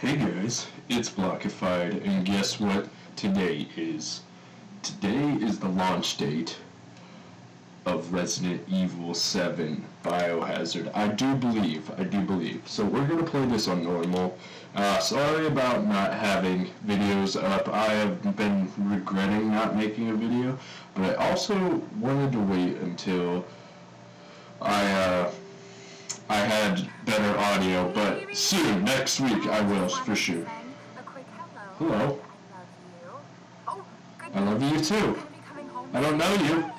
Hey guys, it's Blockified, and guess what today is? Today is the launch date of Resident Evil 7 Biohazard. I do believe, I do believe. So we're going to play this on normal. Uh, sorry about not having videos up. I have been regretting not making a video, but I also wanted to wait until I, uh, I had better audio, but soon, next week, I will, for sure. Hello. I love you. I love you too. Gonna be coming home I don't know you.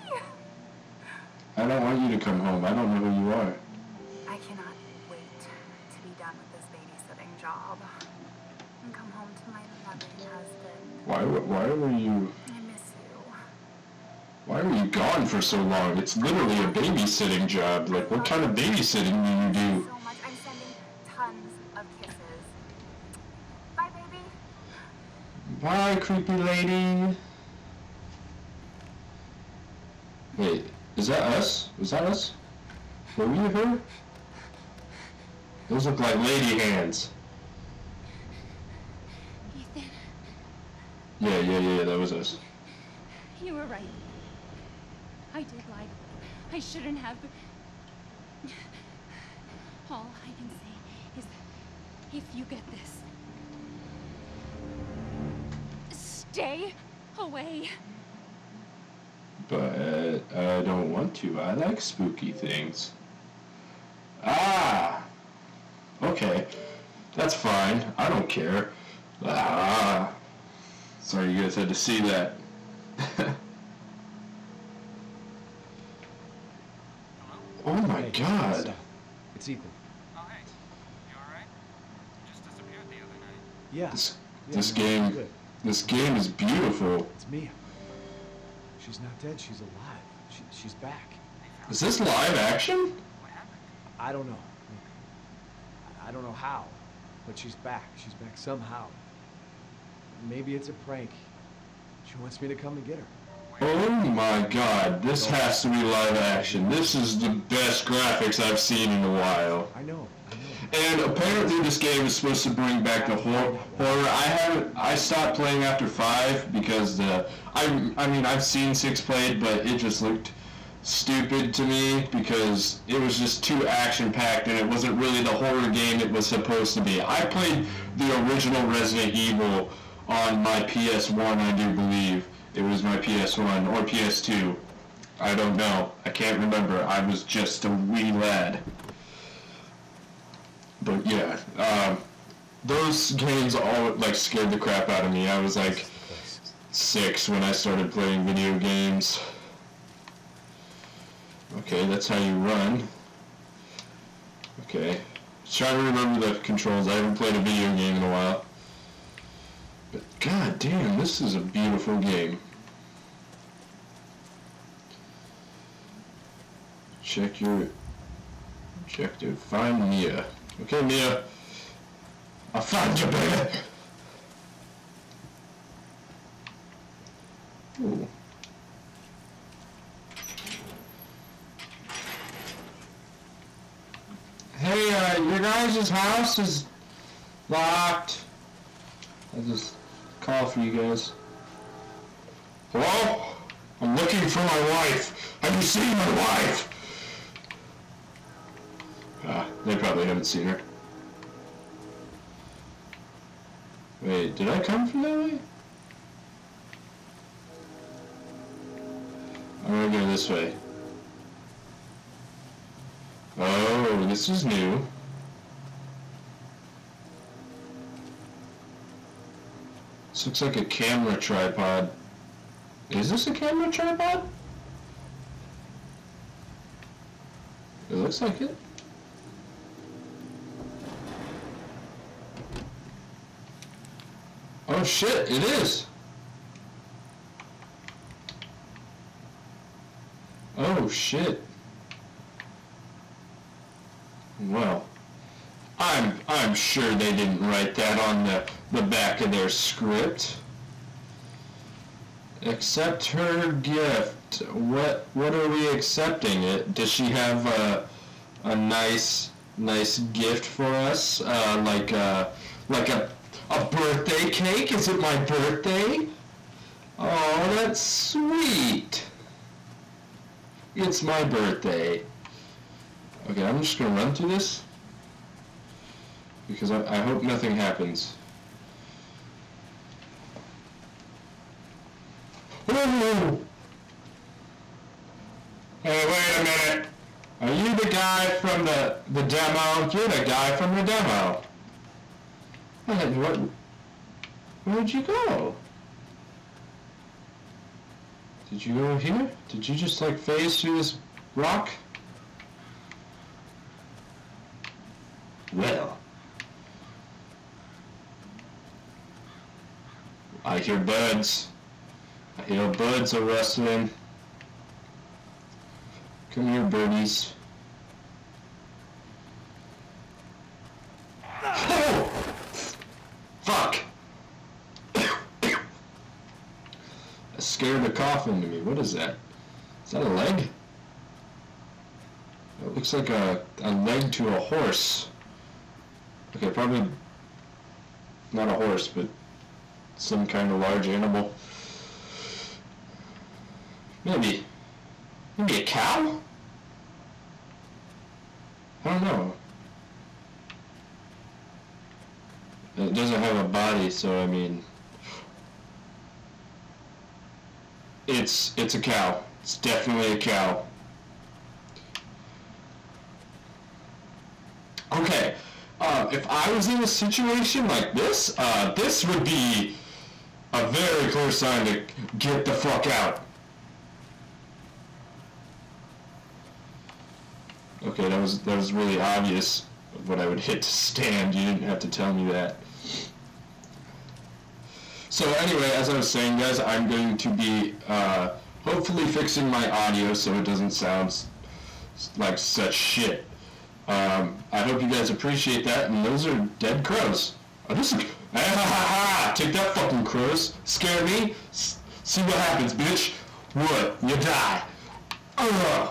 I don't want you to come home. I don't know who you are. I cannot wait to be done with this babysitting job and come home to my loving husband. Why, why were you, I miss you. Why were you gone for so long? It's literally a babysitting job. Like, what kind of babysitting do you do? So much. I'm sending tons of kisses. Bye, baby. Bye, creepy lady. Wait, is that us? Was that us? Were we here? Those look like lady hands. Ethan, Yeah, yeah, yeah, that was us. you were right. I did lie. I shouldn't have. All I can say is that if you get this, stay away. But I don't want to. I like spooky things. Ah! Okay. That's fine. I don't care. Ah! Sorry you guys had to see that. oh my Hey, god. It's, it's Ethan. Oh, hey. You alright? Just disappeared the other night. Yeah. This, yeah, this no, game, Good. this game is beautiful. It's Mia. She's not dead. She's alive. She, she's back. Is this live action? What happened? I don't know. I don't know how, but she's back. She's back somehow. Maybe it's a prank. She wants me to come and get her. Oh my god, this has to be live action. This is the best graphics I've seen in a while. I know. I know. And apparently this game is supposed to bring back the hor- horror. I haven't. I stopped playing after five because the. I. I mean, I've seen six played, but it just looked stupid to me because it was just too action packed and it wasn't really the horror game it was supposed to be. I played the original Resident Evil on my PS1, I do believe. It was my PS1 or PS2. I don't know. I can't remember. I was just a wee lad. But yeah, um, those games all like scared the crap out of me. I was like six when I started playing video games. Okay, that's how you run. Okay, just trying to remember the controls. I haven't played a video game in a while. But god damn, this is a beautiful game. Check your objective. Find Mia. Okay, Mia. I found you, baby. Ooh. Hey, uh, your guys' house is locked. I just call for you guys. Hello? I'm looking for my wife. Have you seen my wife? Ah, they probably haven't seen her. Wait, did I come from that way? I'm gonna go this way. Oh, this is new. This looks like a camera tripod. Is this a camera tripod? It looks like it. Oh shit, it is! Oh shit. Well, I'm sure they didn't write that on the, the back of their script. Accept her gift. What what are we accepting? It does she have a a nice nice gift for us? Uh, like uh, Like a a birthday cake? Is it my birthday? Oh, that's sweet. It's my birthday. Okay, I'm just gonna run through this because I, I hope nothing happens. Hey, wait a minute. Are you the guy from the the demo? You're the guy from the demo. What where'd you go? Did you go here? Did you just like phase through this rock? Well. I hear birds. I hear birds are rustling. Come here, birdies. Oh! Fuck! that scared the cough into me. What is that? Is that a leg? It looks like a, a leg to a horse. Okay, probably not a horse, but some kind of large animal. Maybe. Maybe a cow? I don't know. It doesn't have a body, so I mean... It's, it's a cow. It's definitely a cow. Okay, uh, if I was in a situation like this, uh, this would be a very clear sign to get the fuck out. Okay, that was that was really obvious what I would hit to stand. You didn't have to tell me that. So anyway, as I was saying, guys, I'm going to be uh, hopefully fixing my audio so it doesn't sound like such shit. Um, I hope you guys appreciate that. And those are dead crows. Oh, ah, ha, ha, ha. Take that fucking crows. Scare me. S- see what happens, bitch. What? You die. Ugh.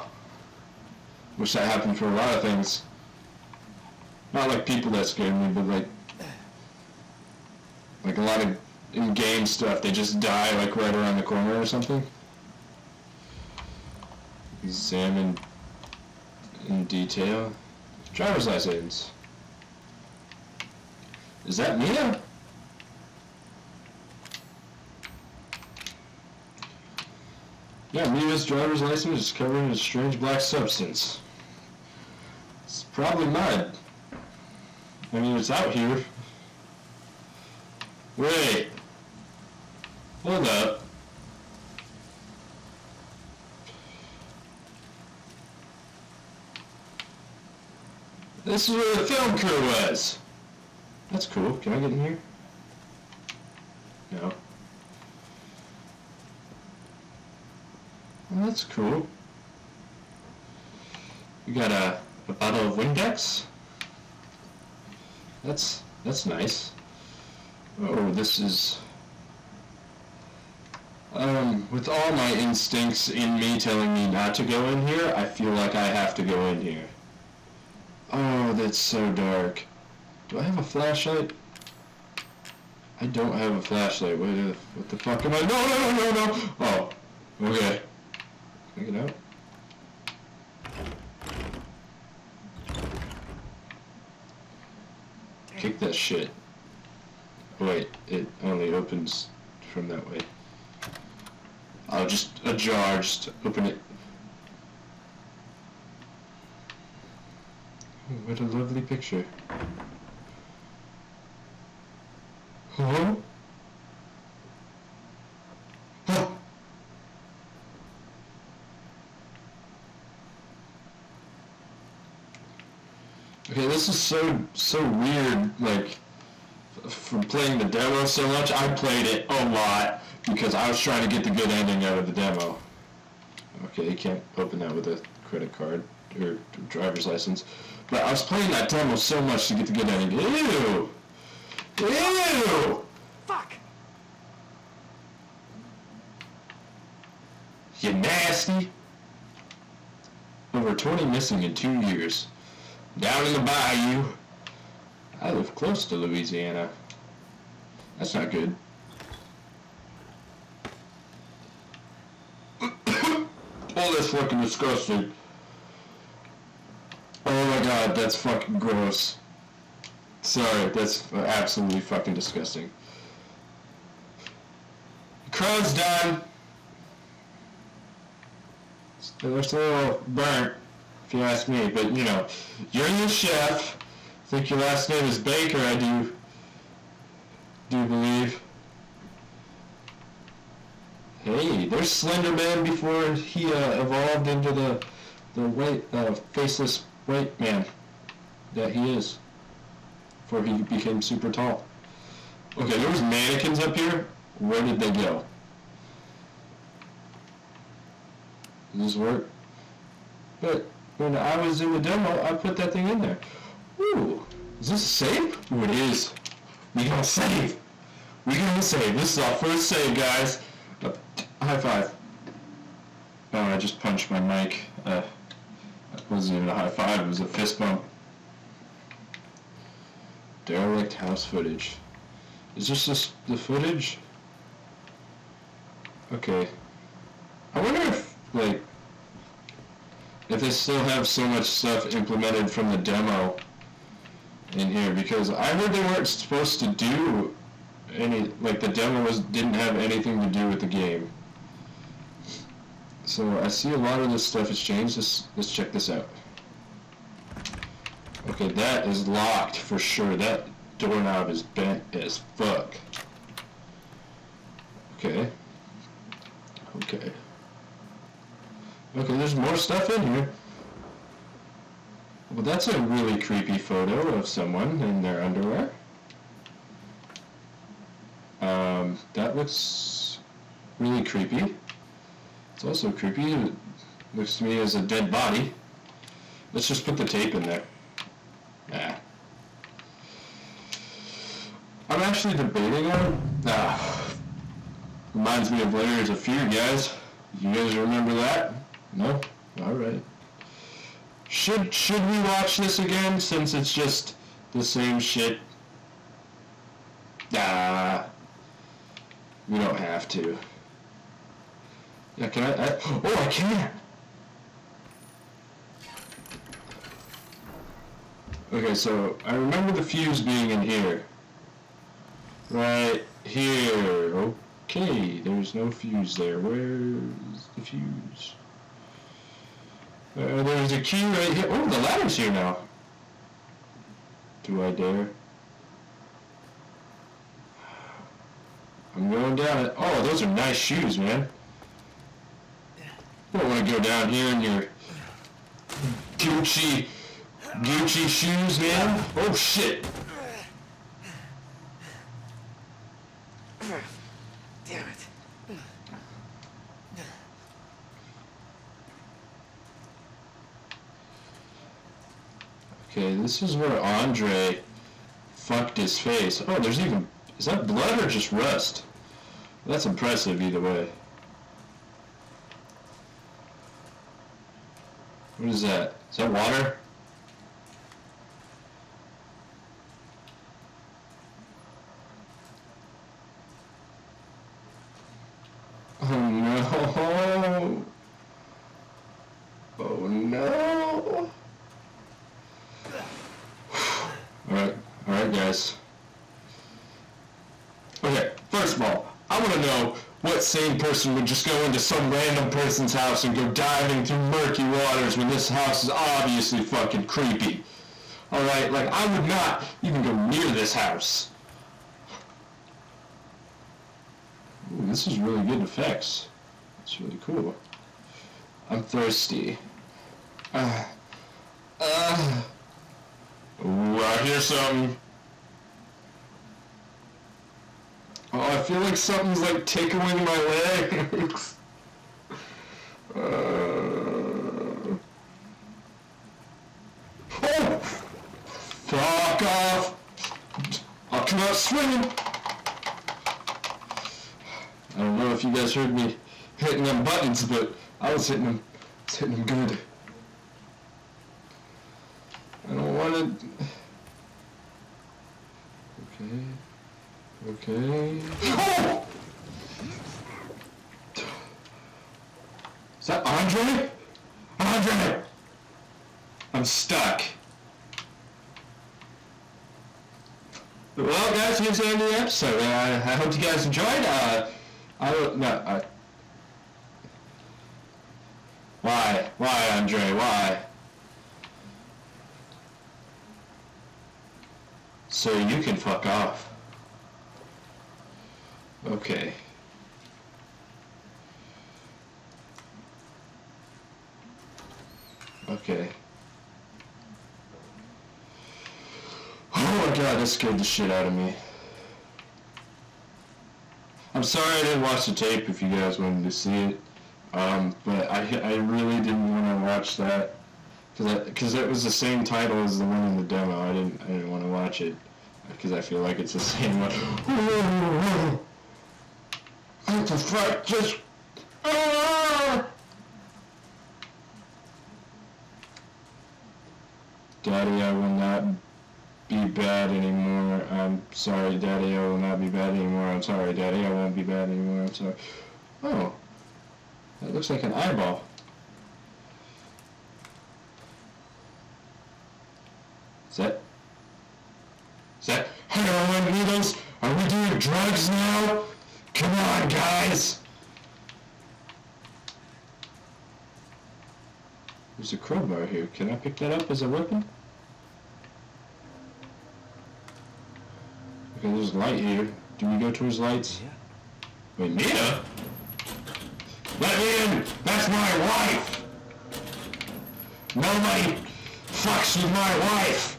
Wish that happened for a lot of things. Not like people that scare me, but like like a lot of in-game stuff. They just die like right around the corner or something. Examine in detail. Driver's license. Is that Mia? Yeah, Mia's driver's license is covered in a strange black substance. It's probably mud. I mean, it's out here. Wait. Hold up. This is where the film crew was. That's cool. Can I get in here? No. That's cool. We got a, a bottle of Windex. That's that's nice. Oh, this is. Um, with all my instincts in me telling me not to go in here, I feel like I have to go in here. Oh, that's so dark. Do I have a flashlight? I don't have a flashlight. What what the fuck am I? No, no, no, no, no! Oh, okay. Get out? Kick that shit. Wait, it only opens from that way. I'll just ajar, just open it. Oh, what a lovely picture. Oh. Okay, this is so so weird. Like from playing the demo so much, I played it a lot because I was trying to get the good ending out of the demo. Okay, you can't open that with a credit card or driver's license. But I was playing that demo so much to get the good ending. Ew! Ew! Fuck! You nasty! Over 20 missing in two years. Down in the bayou. I live close to Louisiana. That's not good. oh, that's fucking disgusting. Oh my god, that's fucking gross. Sorry, that's absolutely fucking disgusting. Crow's done. It looks a little burnt, if you ask me, but you know, you're the chef. I think your last name is Baker, I do, do believe. Hey, there's Slender Man before he uh, evolved into the the white, uh, faceless white man that he is. Before he became super tall. Okay, there was mannequins up here. Where did they go? Does this work? But when I was in the demo, I put that thing in there. Ooh, is this a save? Ooh, it is. We gonna save. We gonna save. This is our first save, guys. Uh, high five. Oh, I just punched my mic. Uh, that wasn't even a high five. It was a fist bump. Derelict house footage. Is this just the footage? Okay. I wonder if, like, if they still have so much stuff implemented from the demo in here, because I heard they weren't supposed to do any, like, the demo was didn't have anything to do with the game. So I see a lot of this stuff has changed. Let's, let's check this out. Okay, that is locked for sure. That doorknob is bent as fuck. Okay. Okay. Okay, there's more stuff in here. Well, that's a really creepy photo of someone in their underwear. Um, that looks really creepy. It's also creepy. It looks to me as a dead body. Let's just put the tape in there. Nah. I'm actually debating on. Ah, reminds me of Layers of Fear, guys. You guys remember that? No? Alright. Should should we watch this again since it's just the same shit? Nah. We don't have to. Yeah, can I, I oh I can! Okay, so I remember the fuse being in here. Right here. Okay, there's no fuse there. Where's the fuse? Uh, there's a key right here. Oh, the ladder's here now. Do I dare? I'm going down. Oh, those are nice shoes, man. You don't want to go down here in your Gucci, Gucci shoes, man. Oh, shit. Damn it. Okay, this is where Andre fucked his face. Oh, there's even... Is that blood or just rust? That's impressive either way. What is that? Is that water? Oh no! Oh no! Alright, alright guys. Okay, first of all, I want to know sane person would just go into some random person's house and go diving through murky waters when this house is obviously fucking creepy. Alright, like I would not even go near this house. Ooh, this is really good effects. It's really cool. I'm thirsty. Uh, uh. Ooh, I hear something. Oh, I feel like something's like tickling my legs. uh... Oh! Fuck off! I cannot swim! I don't know if you guys heard me hitting them buttons, but I was hitting them, was hitting them good. I don't want to... Okay. Is that Andre? Andre! I'm stuck. Well, guys, here's the end of the episode. Uh, I hope you guys enjoyed. Uh, I don't, no, I, why? Why, Andre? Why? So you can fuck off. Okay. Okay. Oh god, that scared the shit out of me. I'm sorry I didn't watch the tape if you guys wanted to see it. Um, but I, I really didn't want to watch that because it was the same title as the one in the demo. I didn't I didn't want to watch it because I feel like it's the same one. What the fuck just? Ah! Daddy, I will not be bad anymore. I'm sorry, Daddy, I will not be bad anymore. I'm sorry, Daddy, I won't be bad anymore. I'm sorry. Oh. That looks like an eyeball. That... Is that heroin needles? Are we doing drugs now? Come on, guys! There's a crowbar here. Can I pick that up as a weapon? There's light here. Do we go towards lights? Yeah. Wait, Mia? Let me in! That's my wife! Nobody fucks with my wife!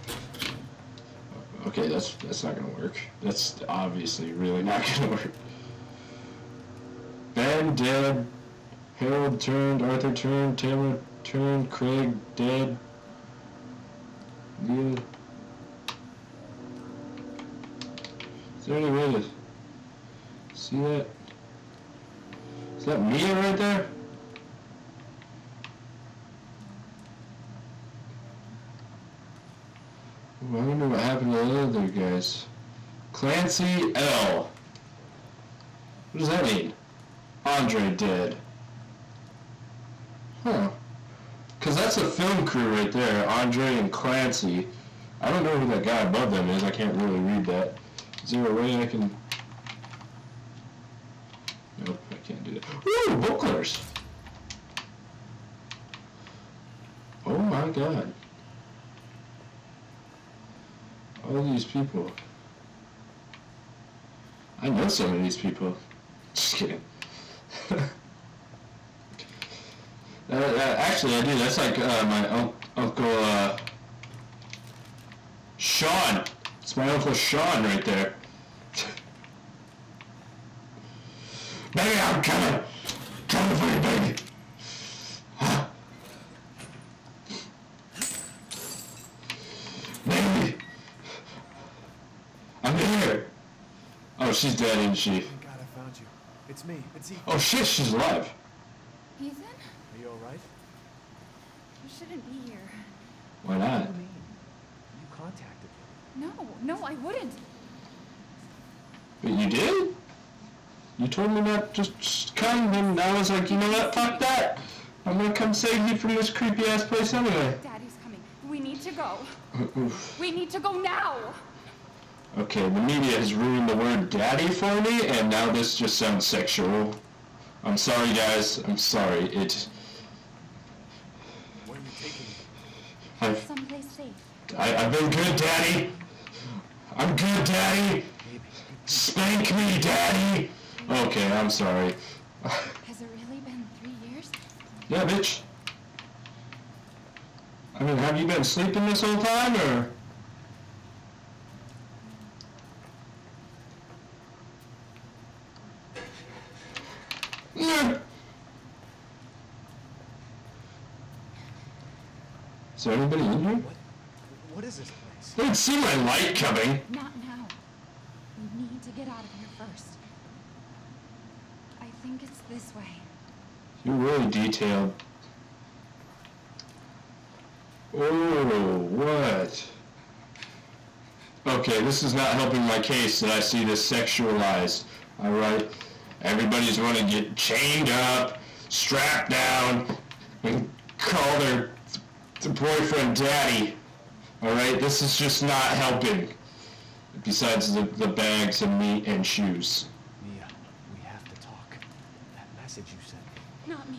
Okay, that's that's not gonna work. That's obviously really not gonna work. Ben dead. Harold turned. Arthur turned. Taylor turned. Craig dead. Leah. There any way to see that? Is that Mia right there? I wonder what happened to the other guys. Clancy L. What does that mean? Andre dead. Huh. Because that's a film crew right there, Andre and Clancy. I don't know who that guy above them is. I can't really read that. Is there a way I can... Nope, I can't do that. Ooh, booklers! Oh my god. All these people. I know some of these people. Just kidding. Uh, uh, actually, I do. That's like uh, my un- uncle uh, Sean. It's my uncle Sean right there. Baby, I'm coming. Coming for you, baby. Baby. I'm here. Oh, she's dead, isn't she? Oh, Thank God I found you. It's me. It's Ethan. Oh shit, she's alive. Ethan? Are you alright? You shouldn't be here. Why What not? do you mean? You contacted me. No, no, I wouldn't. But you did? You told me not to just come, and I was like, you know what, fuck that. I'm gonna come save you from this creepy ass place anyway. Daddy's coming. We need to go. Uh, oof. We need to go now. Okay, the media has ruined the word daddy for me, and now this just sounds sexual. I'm sorry, guys. I'm sorry. It. Where are you taking me? I've, Someplace safe. I, I've been good, daddy. I'm good, daddy. Spank me, daddy. Okay, I'm sorry. Has it really been three years? Yeah, bitch. I mean, have you been sleeping this whole time, or? Yeah. Is there anybody in here? What? What is this place? I didn't see my light coming. Not now. We need to get out of here first. I think it's this way. You're really detailed. Oh, what? Okay, this is not helping my case that I see this sexualized. All right, everybody's going to get chained up, strapped down, and call their th- boyfriend daddy. All right, this is just not helping. Besides the, the bags and meat and shoes. Mia, we have to talk. That message you sent me. Not me.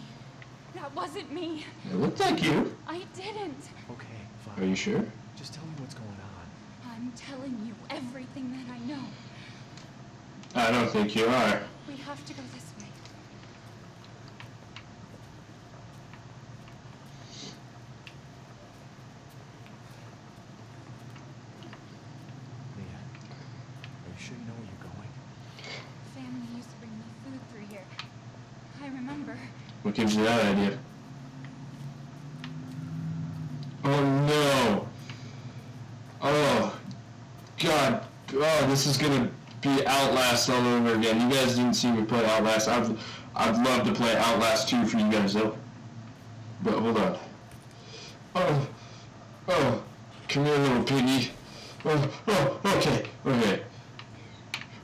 That wasn't me. It looked like you. I didn't. Okay, fine. Are you sure? Just tell me what's going on. I'm telling you everything that I know. I don't think you are. We have to go this way. Mia, are you sure you know where you're going? Family used to bring me food through here. I remember. You that idea? Oh no! Oh, God. Oh, this is gonna be Outlast all over again. You guys didn't see me play Outlast. I'd, I'd love to play Outlast 2 for you guys though. But hold on. Oh, oh, come here little piggy. Oh, oh, okay, okay.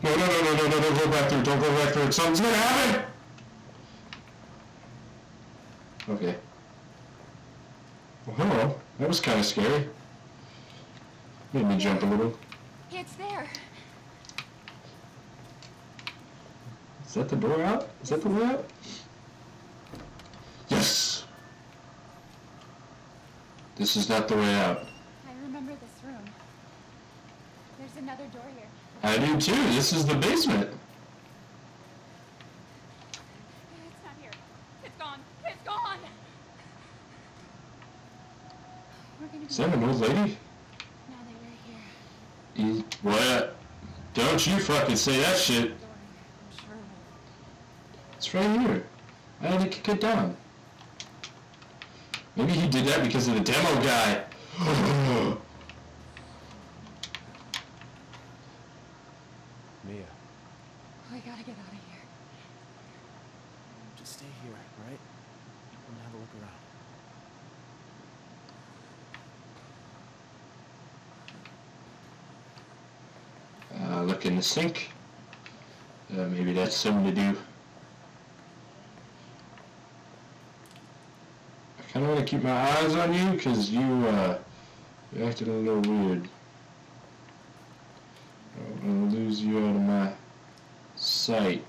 No, no, no, no, no, no, don't go back there, don't go back there. Something's gonna happen! Okay. Well, hello. That was kind of scary. Made me jump a little. It's there. Is that the door out? Is that the way out? Yes! This is not the way out. I remember this room. There's another door here. I do too. This is the basement. It's not here. It's gone. It's gone. We're gonna be Is that an old lady? now that we're here. What? Don't you fucking say that shit. Door. I'm sure It's right here. I had to kick it down. Maybe he did that because of the demo guy. Mia, We gotta get out of here. just stay here, right? I'm gonna have a look around. Uh, look in the sink. Uh, maybe that's something to do. I kind of want to keep my eyes on you because you, uh, you're acting a little weird. I'm going to lose you out of my sight.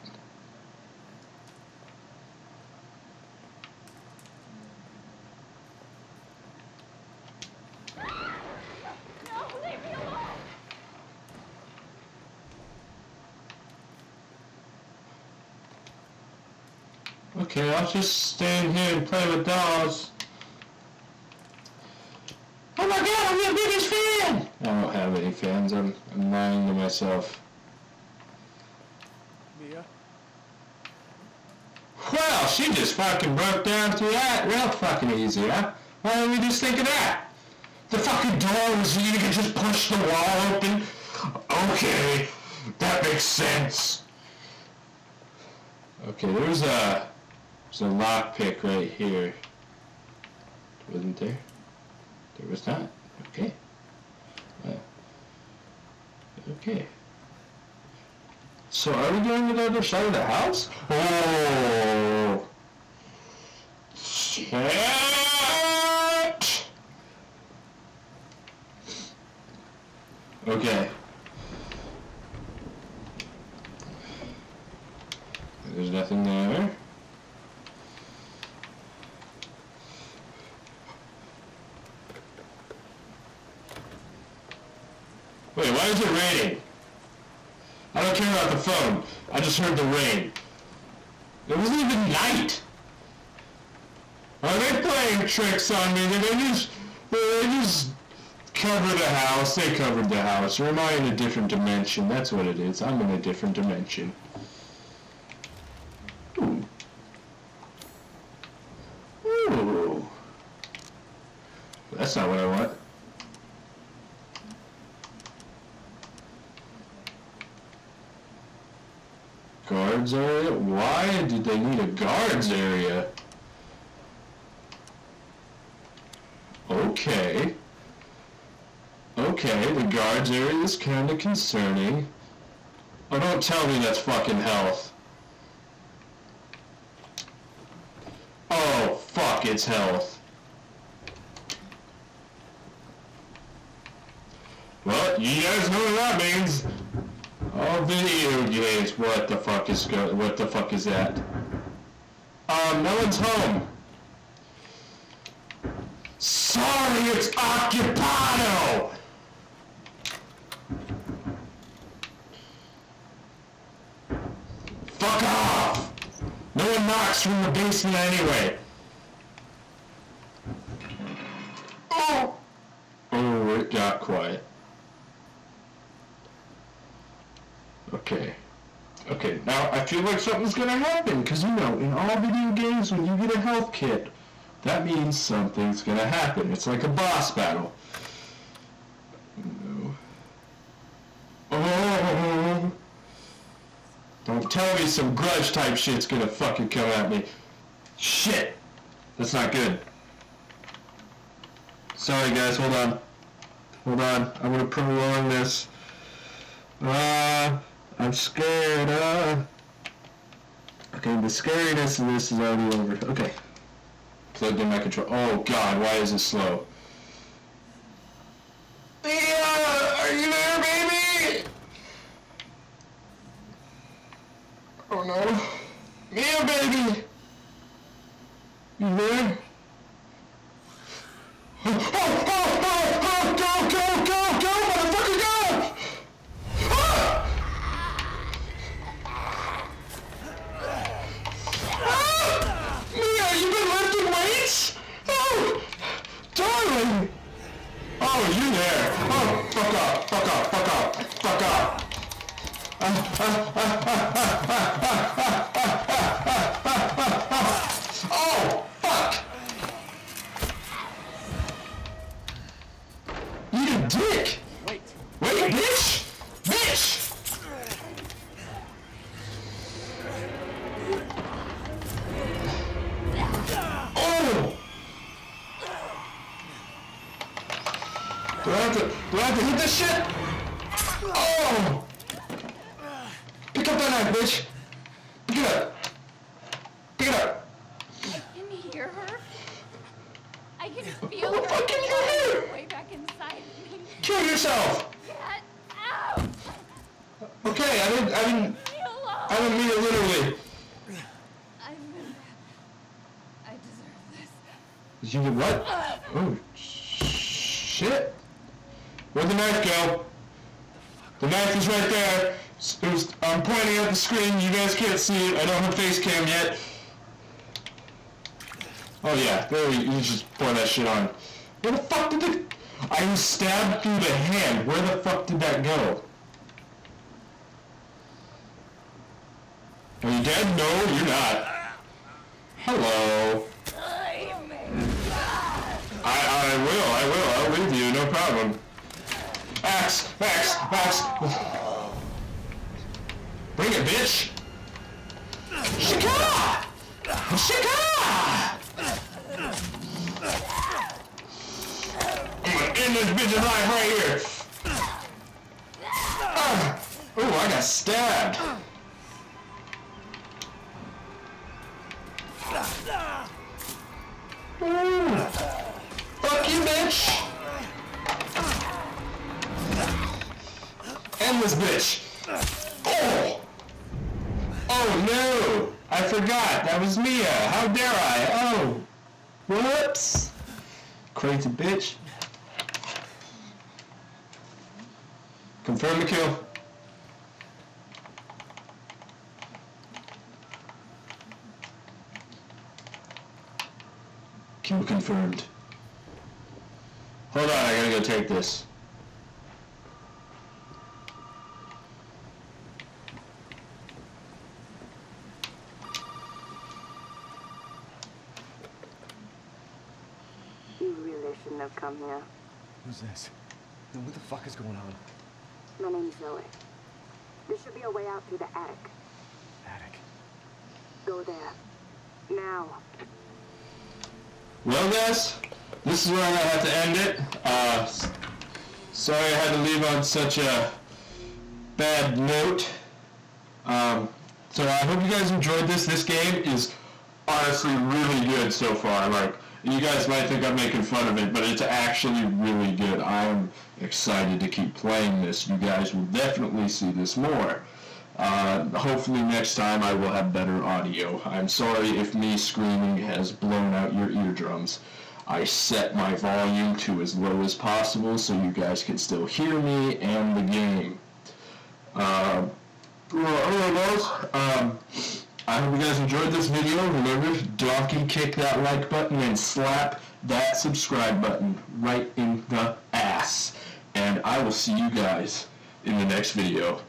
Okay, I'll just stand here and play with dolls. Oh my god, I'm your biggest fan! I don't have any fans, I'm, I'm lying to myself. Mia? Well, she just fucking broke down through that real fucking easy, huh? Why don't we just think of that? The fucking door was you could just push the wall open. Okay, that makes sense. Okay, there's a there's a lockpick right here. Wasn't there? There was not. Okay. Uh, okay. So are we going to the other side of the house? Oh! Shit! Okay. There's nothing there. Why is it raining? I don't care about the phone. I just heard the rain. It wasn't even night. Are they playing tricks on me? Did they just, did they just cover the house? They covered the house. Or am I in a different dimension? That's what it is. I'm in a different dimension. Ooh. Ooh. That's not what I want. Guards area? They need a guards area? Okay. Okay, the guards area is kind of concerning. Oh, don't tell me that's fucking health. Oh, fuck, it's health. Well, you guys know what that means. Oh, video games. What the fuck is go? What the fuck is that? Um, no one's home. Sorry, it's occupado. Fuck off! No one knocks from the basement anyway. Oh! Oh, it got quiet. Okay. Okay, now I feel like something's gonna happen, because you know, in all video games, when you get a health kit, that means something's gonna happen. It's like a boss battle. No. Oh! Don't tell me some grudge type shit's gonna fucking come at me. Shit! That's not good. Sorry guys, hold on. Hold on, I'm gonna prolong this. Uh, I'm scared, uh. Okay, the scariness of this is already over. Okay. Plugged in my control. Oh god, why is it slow? Leah, are you there, baby? Oh no. Mia, baby! You there? Fuck up, fuck up, fuck up, fuck up. Oh, Oh, shit. Where'd the knife go? The knife is right there. It was, I'm pointing at the screen. You guys can't see it. I don't have face cam yet. Oh yeah, there you, you just pour that shit on. Where the fuck did the... I was stabbed through the hand. Where the fuck did that go? Are you dead? No, you're not. Hello. I, I will, I will, I'll leave you, no problem. Axe, axe, axe. Bring it, bitch. Shika! Shika! I'm gonna end this bitch's life right here. Ah. Ooh, I got stabbed. That was Mia! Uh, how dare I? Oh! Whoops! Crazy bitch. Confirm the kill. Kill confirmed. Hold on, I gotta go take this. You really shouldn't have come here. Who's this? And what the fuck is going on? My name's Zoe. There should be a way out through the attic. Attic. Go there. Now. Well, guys, this is where I'm gonna have to end it. Uh, sorry I had to leave on such a bad note. Um, so I hope you guys enjoyed this. This game is honestly really good so far. Like you guys might think I'm making fun of it, but it's actually really good. I'm excited to keep playing this. You guys will definitely see this more. Uh, hopefully next time I will have better audio. I'm sorry if me screaming has blown out your eardrums. I set my volume to as low as possible so you guys can still hear me and the game. Uh, well, um, I hope you guys enjoyed this video. Remember, donkey kick that like button and slap that subscribe button right in the ass. And I will see you guys in the next video.